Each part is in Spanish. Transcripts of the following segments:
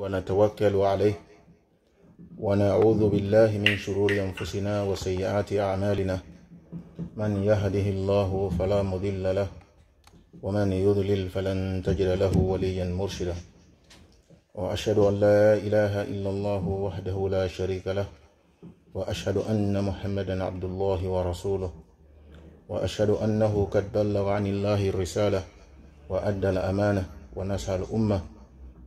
ونتوكل عليه ونعوذ بالله من شرور أنفسنا وسيئات أعمالنا. من يهده الله فلا مضل له ومن يضلل فلن تجد له وليا مرشدا. وأشهد أن لا إله إلا الله وحده لا شريك له وأشهد أن محمدا عبد الله ورسوله. وأشهد أنه قد بلغ عن الله الرسالة وأدى الأمانة ونصح الأمة.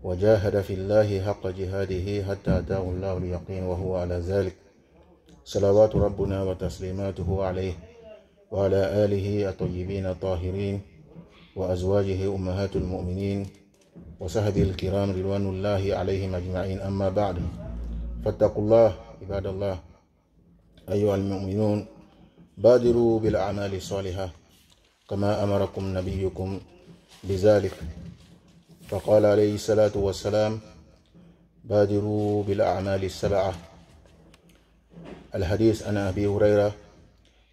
وجاهد في الله حق جهاده حتى أتاه الله اليقين وهو على ذلك. صلوات ربنا وتسليماته عليه وعلى آله الطيبين الطاهرين وأزواجه أمهات المؤمنين وصحبه الكرام رضوان الله عليهم أجمعين. أما بعد فاتقوا الله عباد الله. أيها المؤمنون بادروا بالأعمال الصالحة كما أمركم نبيكم بذلك. فقال عليه الصلاة والسلام بادروا بالأعمال السبعة. الحديث عن أبي هريرة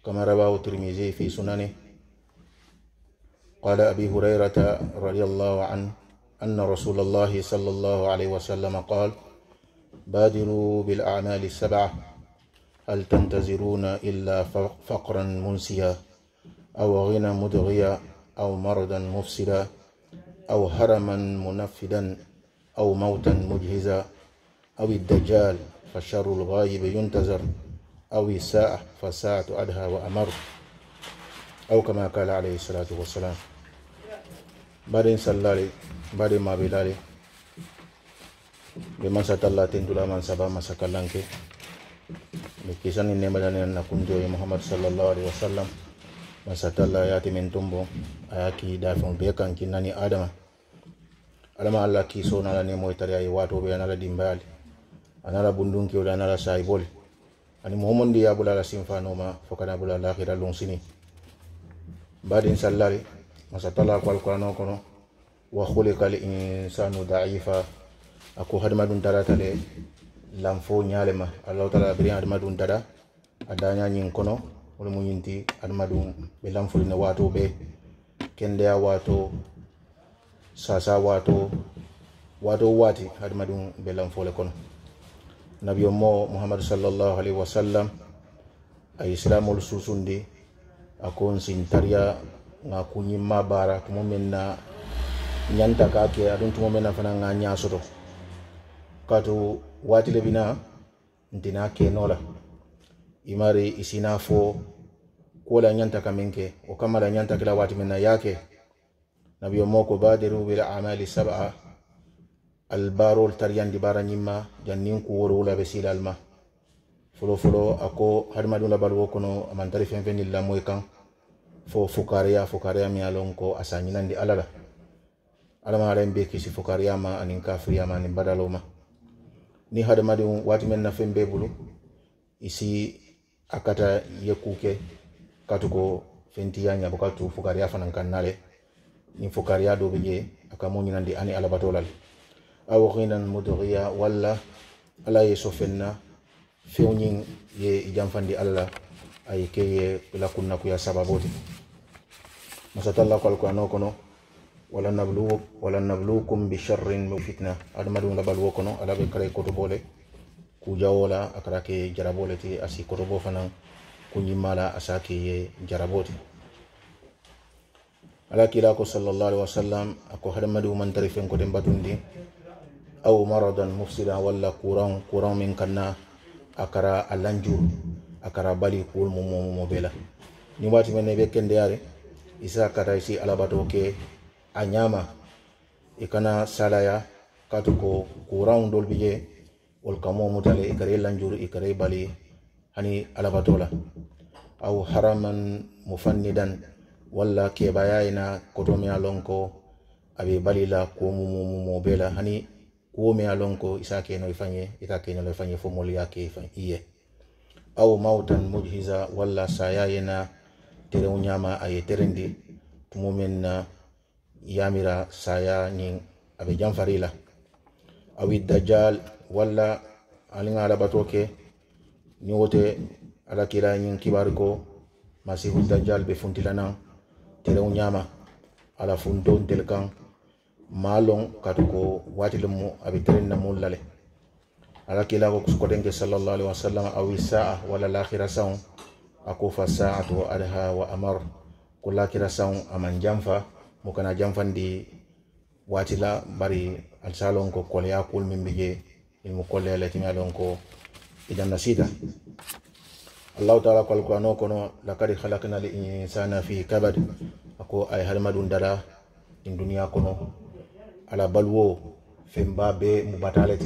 كما رواه الترمذي في سننه قال أبي هريرة رضي الله عنه أن رسول الله صلى الله عليه وسلم قال بادروا بالأعمال السبعة هل تنتظرون إلا فقرا منسيا أو غنى مدغيا أو مرضا مفسدا؟ أو هرما منفدا أو موتا مجهزا أو الدجال فشر الغايب ينتظر أو الساعة فساعة أدهى وأمر أو كما قال عليه الصلاة والسلام. بعدين صلى بعدين ما بلالي. بمن ستالله تندلا من سبا مسكالانك بكيسان النمدان نكونجو محمد صلى الله عليه وسلم. masatalla yati min tumbo ayaki dafin be kan kinani adama adama allah kiso nala nemo itari tari ay wato be nala dimbali. Anala bundunki wala nala saibol ani momondi ya bula la simfano ma fokana bula la khira lungsini. Badi badin sallari masatalla kwal kwano kono wa khuliqa al insanu da'ifa ako hadma dun tarata le lamfo nyalema allah taala biri hadma dun tada adanya nyin kono wala mu nyinti hadma dun be lanfulina waato be kendeya waato sasa wato wato waati hadimadum be lanfole kono. Nabiyo mo muhammadu sallallahu alaihi wasallam a islamol susundi a kon sintariya nga kuñimma bara tumo min na ñanta ka ke aɗum tumo min fana nga ñasoto kato waati le bina ntina kenola imari isina fo kuwola ñanta ka min ke kila waati min yake nabiyo mo ko badiru bil amali sab'a al barol tariyandi bara ñimma jannin ku woro wula be silal ma folo folo ako hadamadu la baluwo kono amantari fen fen illa moy kan fo fukariya fukariya mi alon ko asañinandi alala alama ala be kisi fukariya ma anin kafiriya ma anin badalo ma ni hadamadu wati men na fen be bulu isi yekuke katu ko fentiya fukariya ni fukariya do beje aka mo nyinandi ani alabatolal. Aw ghinan mudghiya walla ala yeso fenna fewñin ye jamfandi allah ay ke ye la kunna kuya sababoti masatalla ko anoko kono wala nablu wala nablukum bi sharrin min fitna. Adamadu la balwo kono ala be kare koto bole ku jawola akara ke jarabole ti asi kotobo fanan kunyimala asake ye jaraboti ala kila ko sallallahu alaihi wasallam ako hadamadiŋo man tari fen koten batundi aw maradan mufsida walla kuran kuran min kanna akara a akara bali kuwol mumomumo bela. Ni wati men be kende yare isa kata isi alabato ke anyama ikana salaya katu ko kuran dol biye wol kamo mutale ikare lanjur ikare bali hani alabato la aw haraman mufannidan walla keɓaya ina koto mi a lon ko balila kuwo mumumo bela hani kuwo mi a lon isa keno e ita kenolo e fañe yake iye aw mawtan mujhisa walla saya yena terew ñama aye terendi. Tumumen na yamira saya ñin aɓe janfarila awi dajjal walla aliŋa alabato ke ñiwote alakila ñin kibari ko masihu dajjal be funtilanan telew ñaama ala funtow tel kan maa loŋ katu ko waati le mu a be tereŋ na muŋ lale ala kila ko sukotenke salallahu alaihi wasallam awi saa wala lakira saŋo a fa saatu adha wa amar ko lakira saŋo a maŋ janfa mu kana janfandi bari alisa loŋ ko koleya kuolu miŋ be je ilmu kolleya le timi ko i danna allahu taala ko alqur'ano kono lakad halakna l insana fi kabad. Ako ay hadamadun dara in duniya kono. Ala baluwo femba be mu batale ti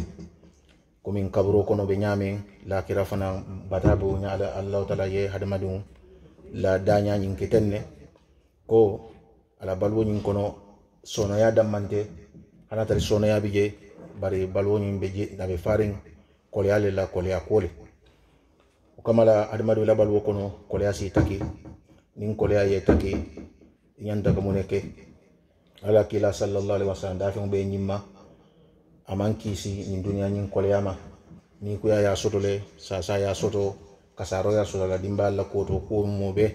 komin kaburo kono be ñamin lakira fana bata be ala Allah taala ye hadamadun la danya kiten ne ko ala baluwoñin kono sonoya dammante. Hanatari sonoya bi je bari baluwoñin be je nabe farin koleya le la koleya kole. o kama la hadamadiŋo labalu wo kono koleya si taki niŋ koleya ye taki nyanda ñanta ka mu ala kila sallallahu alaihi wasallam dafeŋo be ñimma amanki si ni dunya duniya ñiŋ koleya ma. Niŋ kuya ya sotole sa sa ya soto kasaro ya soto la dimba la ko to ko mo be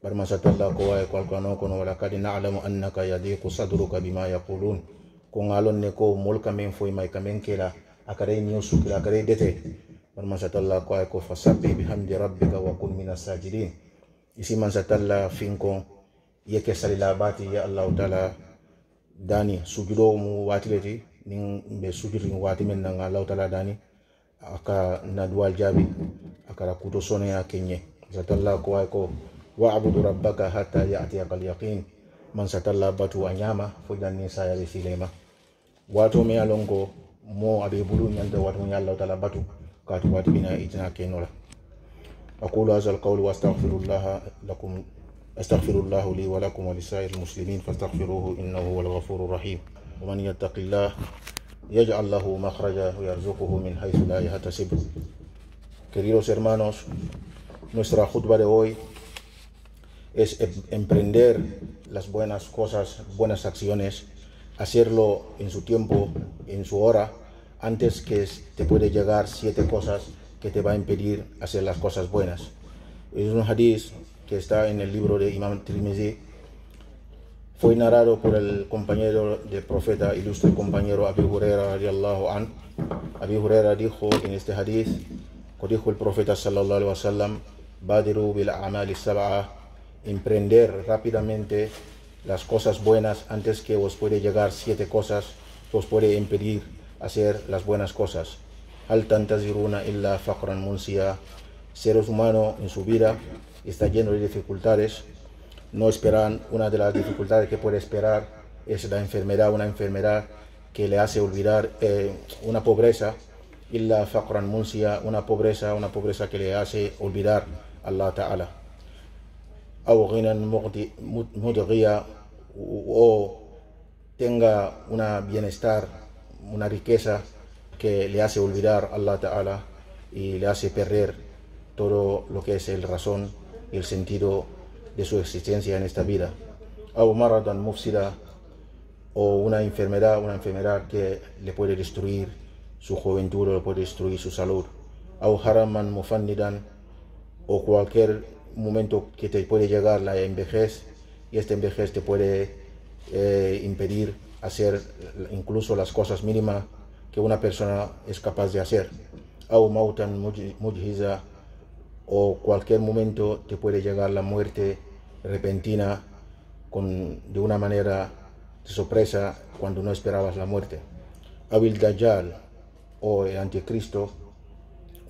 bar bari masatalla ko wa ko alkurano kono wala walakad nalamu annaka yadiqu sadruka bima yaqulun. Ko ngalon ne ko mulka men foi mai kamen kela akare ni usukira akare dete. Ko ay ko fasabbi bihamdi rabbika wa kun minas sajidin. Isi man satalla finko yeke salila bati ya allah taala dani sujudo mu watileti nin be sujudi wati men nan Allah taala dani aka na duwal jabi akara kuto sone ya kenye. Satalla ko ay ko wa'budu rabbaka hatta ya'tiyaka al-yaqin man satalla batu anyama fo danni sa ya silema. Wato me alongo mo abe bulu nyanda wato ya Allah taala batu katu wati bina itina kenola أقول هذا القول وأستغفر الله لكم أستغفر الله لي ولكم ولسائر المسلمين فاستغفروه إنه هو الغفور الرحيم ومن يتق الله يجعل له مخرجا ويرزقه من حيث لا يحتسب Queridos hermanos, nuestra khutba de hoy es emprender las buenas cosas, buenas acciones, hacerlo en su tiempo, en su hora, antes que te puede llegar siete cosas que te va a impedir hacer las cosas buenas. Es un hadith que está en el libro de Imam Tirmizi fue narrado por el compañero del profeta, ilustre compañero Abu Huraira radiallahu an. Abu Huraira dijo en este hadith, dijo el profeta sallallahu alaihi wasallam, badiru bil amali sab'a, emprender rápidamente las cosas buenas antes que os puede llegar siete cosas que os puede impedir hacer las buenas cosas. Al tantaziruna illa fakhran munsia. Seres humanos en su vida está lleno de dificultades. No esperan, una de las dificultades que puede esperar es la enfermedad, una enfermedad que le hace olvidar eh, una pobreza. Illa fakhran munsia, una pobreza, una pobreza que le hace olvidar Allah Ta'ala. O tenga una bienestar una riqueza que le hace olvidar a Allah Ta'ala y le hace perder todo lo que es el razón y el sentido de su existencia en esta vida. O una enfermedad, una enfermedad que le puede destruir su juventud o le puede destruir su salud. O cualquier momento que te puede llegar la envejez y esta envejez te puede eh, impedir hacer incluso las cosas mínimas que una persona es capaz de hacer. O mautan o cualquier momento te puede llegar la muerte repentina con, de una manera de sorpresa cuando no esperabas la muerte. Abil Dajjal o el anticristo,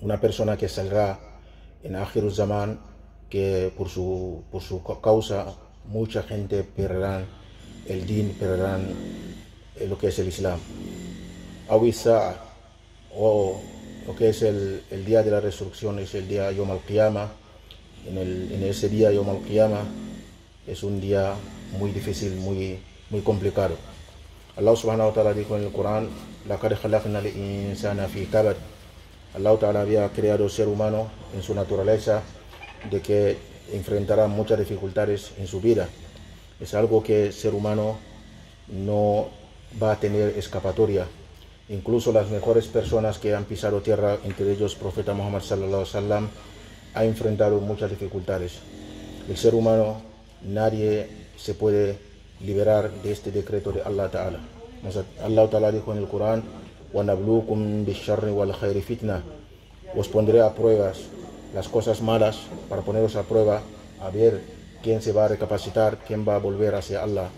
una persona que saldrá en Akhir Zaman que por su, por su causa mucha gente perderán el din, perderán eh, lo que es el Islam. Awisa o lo que es el, el, día de la resurrección es el día Yom al -Qiyama. En, el, en ese día Yom al -Qiyama, es un día muy difícil, muy, muy complicado. Allah subhanahu wa ta'ala dijo en el Corán, Allah ta'ala había creado ser humano en su naturaleza de que enfrentará muchas dificultades en su vida. Es algo que el ser humano no va a tener escapatoria. Incluso las mejores personas que han pisado tierra, entre ellos profeta Muhammad sallallahu alaihi wasallam, ha enfrentado muchas dificultades. El ser humano, nadie se puede liberar de este decreto de Allah Ta'ala. Allah Ta'ala dijo en el Corán. Os pondré a pruebas las cosas malas para poneros a prueba, a ver quién se va a recapacitar, quién va a volver hacia Allah.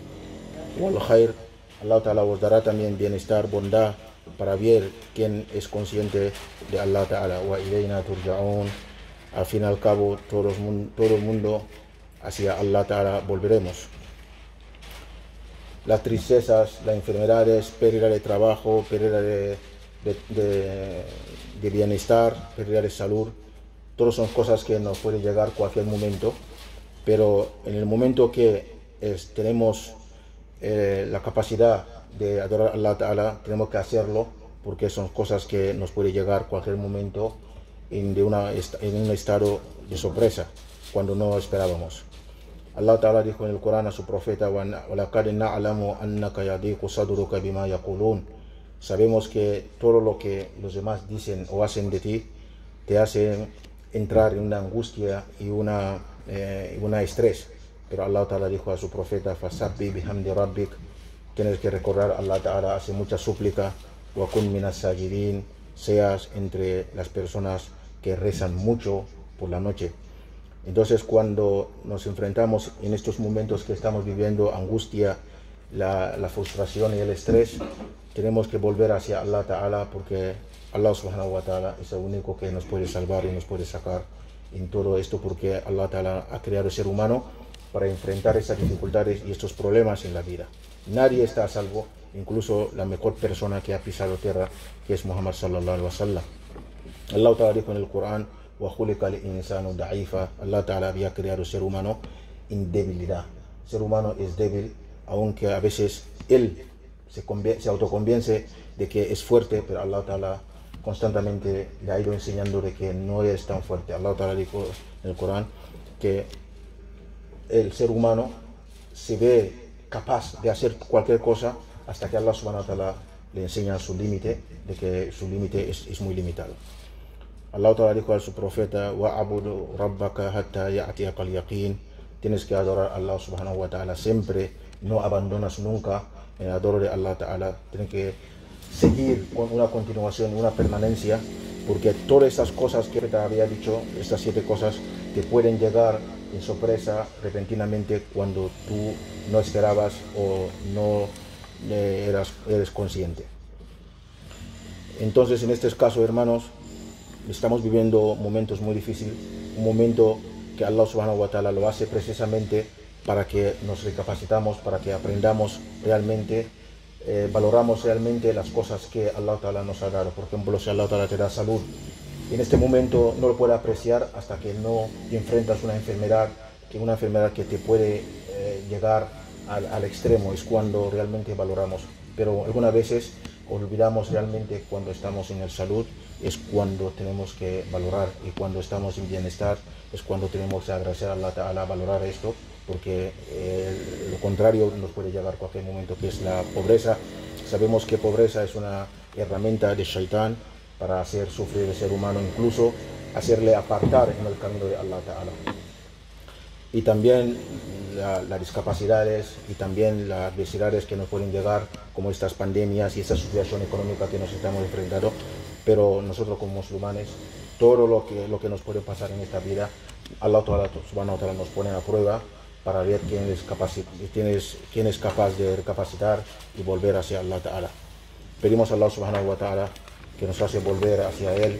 Allah Ta'ala os dará también bienestar, bondad, para ver quién es consciente de Allah Ta'ala. Wa ilayna turja'un. Al fin y al cabo, todo el mundo hacia Allah Ta'ala volveremos las tristezas, las enfermedades, pérdida de trabajo, pérdida de, bienestar, pérdida de salud, todas son cosas que nos pueden llegar cualquier momento, pero en el momento que tenemos eh, la capacidad de adorar a Allah Ta'ala, tenemos que hacerlo porque son cosas que nos pueden llegar cualquier momento en, de una, en un estado de sorpresa, cuando no esperábamos. Allah Ta'ala dijo en el Corán a su profeta, Sabemos que todo lo que los demás dicen o hacen de ti te hace entrar en una angustia y una, eh, una estrés. Pero Allah Ta'ala dijo a su profeta, bihamdi rabbik, tienes que recordar a Allah Ta'ala, hace mucha súplica, wa kun minas seas entre las personas que rezan mucho por la noche. Entonces cuando nos enfrentamos en estos momentos que estamos viviendo, angustia, la, frustración y el estrés, tenemos que volver hacia Allah Ta'ala porque Allah subhanahu wa ta'ala es el único que nos puede salvar y nos puede sacar en todo esto porque Allah Ta'ala ha creado el ser humano para enfrentar esas dificultades y estos problemas en la vida. Nadie está a salvo, incluso la mejor persona que ha pisado tierra, que es Muhammad sallallahu alaihi wasallam. Allah Ta'ala dijo en el Corán, Allah Ta'ala había creado ser humano en debilidad. ser humano es débil, aunque a veces él se, se autoconvence de que es fuerte, pero Allah Ta'ala constantemente le ha ido enseñando de que no es tan fuerte. Allah Ta'ala dijo en el Corán que el ser humano se ve capaz de hacer cualquier cosa hasta que Allah subhanahu wa ta'ala le enseña su límite, de que su límite es, es muy limitado. Allah Ta'ala dijo a su profeta, abudu rabbaka hatta al-yaqin. Tienes que adorar a Allah subhanahu wa ta'ala siempre, no abandonas nunca el adoro de Allah Ta'ala. Tienes que seguir con una continuación, una permanencia, porque todas esas cosas que te había dicho, estas siete cosas, te pueden llegar en sorpresa repentinamente cuando tú no esperabas o no eras, eres consciente. Entonces, en este caso, hermanos, estamos viviendo momentos muy difíciles, un momento que Allah subhanahu wa ta'ala lo hace precisamente para que nos recapacitamos, para que aprendamos realmente, eh, valoramos realmente las cosas que Allah ta'ala nos ha dado. Por ejemplo, si Allah ta'ala te da salud, en este momento no lo puedes apreciar hasta que no enfrentas una enfermedad, que una enfermedad que te puede eh, llegar al, al extremo, es cuando realmente valoramos. Pero algunas veces olvidamos realmente cuando estamos en el salud es cuando tenemos que valorar y cuando estamos en bienestar es cuando tenemos que agradecer a Allah a valorar esto porque eh, lo contrario nos puede llegar cualquier momento que es la pobreza sabemos que pobreza es una herramienta de shaitán para hacer sufrir al ser humano incluso hacerle apartar en el camino de Allah Ta'ala y también las discapacidades y también las adversidades que nos pueden llegar, como estas pandemias y esta situación económica que nos estamos enfrentando. Pero nosotros como musulmanes, todo lo que, lo que nos puede pasar en esta vida, Allah wa nos pone a prueba para ver quién es, quién, es, quién es capaz de recapacitar y volver hacia Allah Ta'ala. Pedimos a Allah subhanahu wa ta'ala que nos hace volver hacia Él